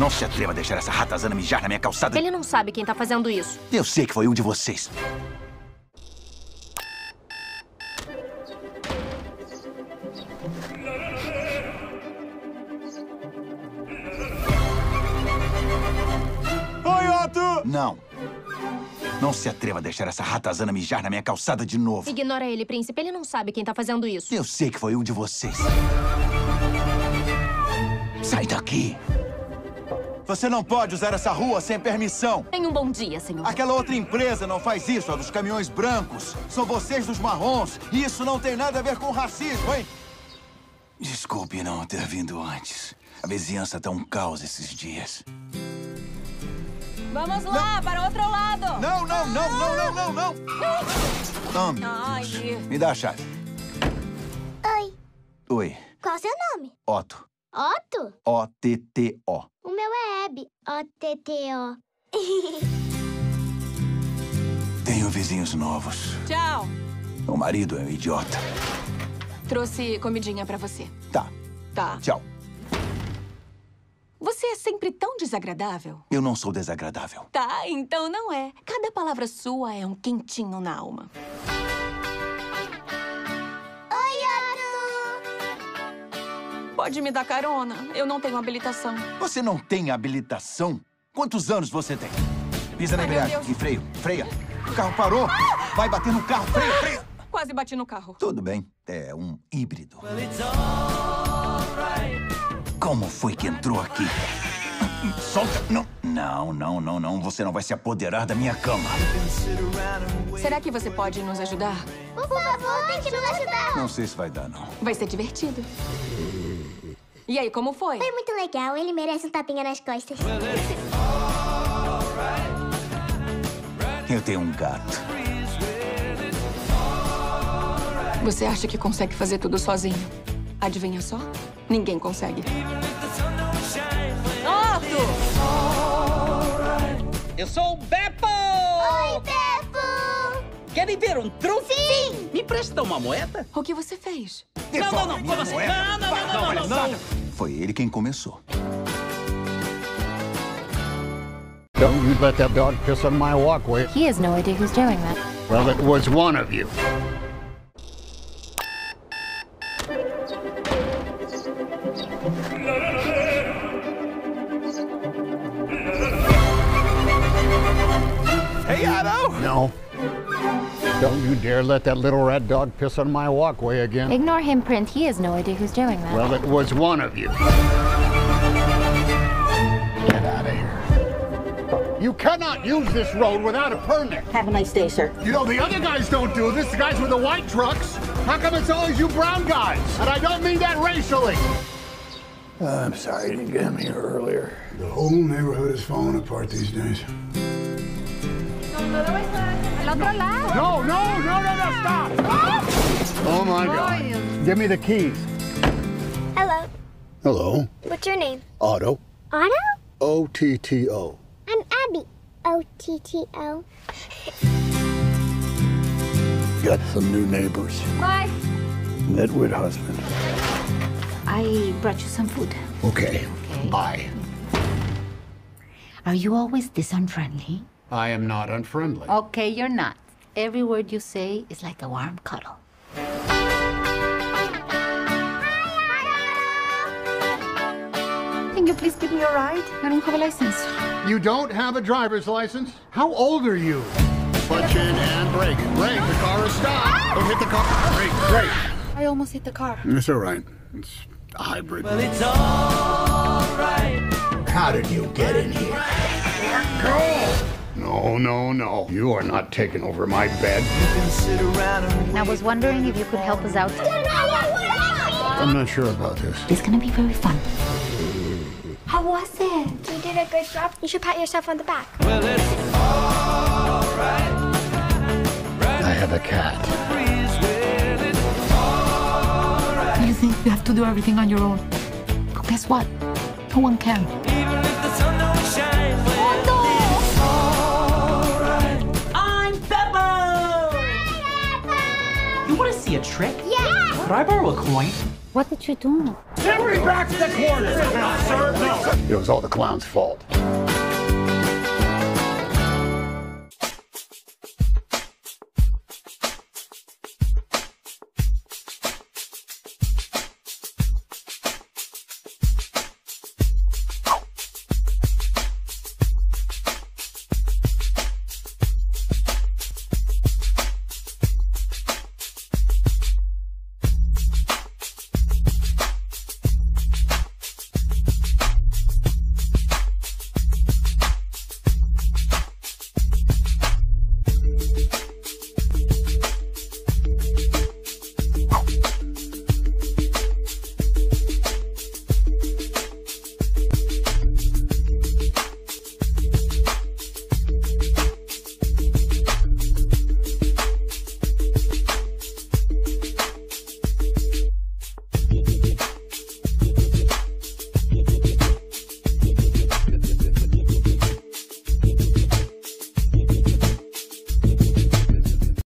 Não se atreva a deixar essa ratazana mijar na minha calçada. Ele não sabe quem tá fazendo isso. Eu sei que foi um de vocês. Oi, Otto! Não. Não se atreva a deixar essa ratazana mijar na minha calçada de novo. Ignora ele, príncipe. Ele não sabe quem tá fazendo isso. Eu sei que foi um de vocês. Sai daqui. Você não pode usar essa rua sem permissão. Tenha um bom dia, senhor. Aquela outra empresa não faz isso, a dos caminhões brancos. São vocês dos marrons. E isso não tem nada a ver com racismo, hein? Desculpe não ter vindo antes. A vizinhança tá um caos esses dias. Vamos lá, para o outro lado. Não, não, não, não, não, não, não. Meu Ai. Deus. Me dá a chave. Oi, Oi, qual seu nome? Otto. Otto? O-T-T-O. O meu é Abby. O-T-T-O. Tenho vizinhos novos. Tchau. O marido é um idiota. Trouxe comidinha pra você. Tá, Tá. tchau. Você é sempre tão desagradável. Eu não sou desagradável. Tá, então não é. Cada palavra sua é um quentinho na alma. Pode me dar carona. Eu não tenho habilitação. Você não tem habilitação? Quantos anos você tem? Pisa na Ai, embreagem e freio. Freia. O carro parou. Vai bater no carro. Freia, freia. Quase bati no carro. Tudo bem. É um híbrido. Como foi que entrou aqui? Solta. Não. Não, não, não, não. Você não vai se apoderar da minha cama. Será que você pode nos ajudar? Por favor, tente nos ajudar. Não sei se vai dar, não. Vai ser divertido. E aí, como foi? Foi muito legal. Ele merece um tapinha nas costas. Eu tenho um gato. Você acha que consegue fazer tudo sozinho? Adivinha só? Ninguém consegue. Otto! Eu sou o Beppo! Oi, Beppo! Querem ver um truque? Sim! Me presta uma moeda? O que você fez? Não, não, não, como assim? Não, não, não, não, não, não, não. Foi ele quem começou. Don't you let that dog piss on my walkway. He has no idea who's doing that. Well, it was one of you. Hey, Otto! No. Don't you dare let that little rat dog piss on my walkway again. Ignore him, Prince. He has no idea who's doing that. Well, it was one of you. Get out of here. You cannot use this road without a permit. Have a nice day, sir. You know, the other guys don't do this, the guys with the white trucks. How come it's always you brown guys? And I don't mean that racially. Uh, I'm sorry I didn't get him here earlier. The whole neighborhood is falling apart these days. No, no, no, no, no, stop! Oh my God. Give me the keys. Hello. Hello, What's your name? Otto. Otto? O T T O. I'm Abby. O-T-T-O. Got some new neighbors. Bye. Met with husband. I brought you some food. Okay. Okay. Bye. Are you always this unfriendly? I am not unfriendly. Okay, you're not. Every word you say is like a warm cuddle. Can you please give me a ride? I don't have a license. You don't have a driver's license? How old are you? Punch in and brake. Brake. The car is stopped. Ah! Don't hit the car. Brake. Brake. I almost hit the car. It's all right. It's a hybrid. Well, it's all right. How did you get in here? Go! No, no, no. You are not taking over my bed. I was wondering if you could help us out. I'm not sure about this. It's gonna be very fun. How was it? You did a good job. You should pat yourself on the back. I have a cat. You think you have to do everything on your own? But guess what? No one can. Trick? Yeah! Could I borrow a coin? What did you do? Everybody back to the corner! Sir, no. It was all the clown's fault.